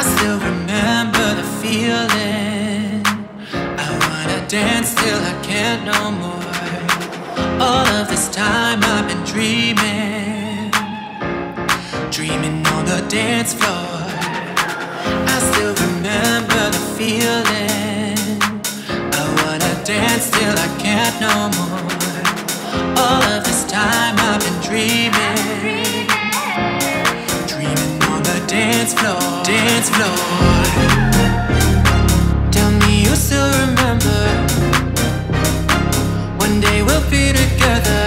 still remember the feeling. I wanna dance till I can't no more. All of this time I've been dreaming, dreaming on the dance floor. I still remember the feeling. I wanna dance till I can't no more. Dance floor. Tell me you still remember. One day we'll be together.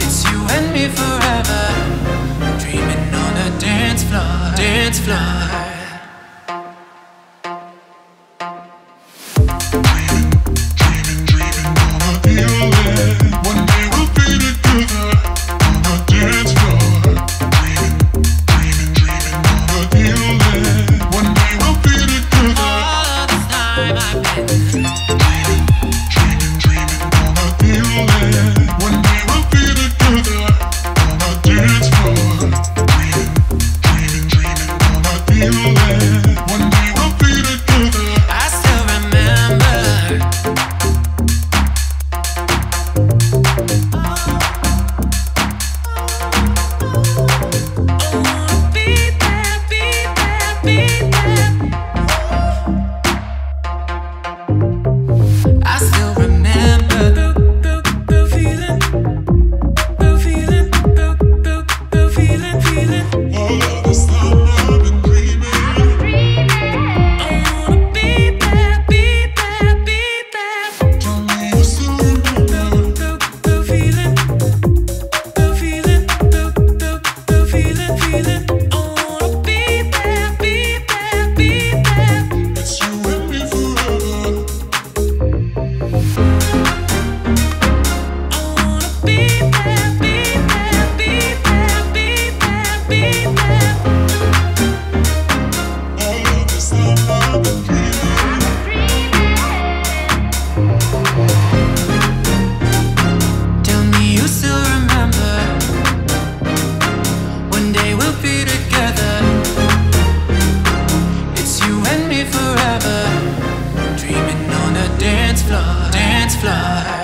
It's you and me forever. Dreaming on the dance floor, dance floor. dance floor, dance floor.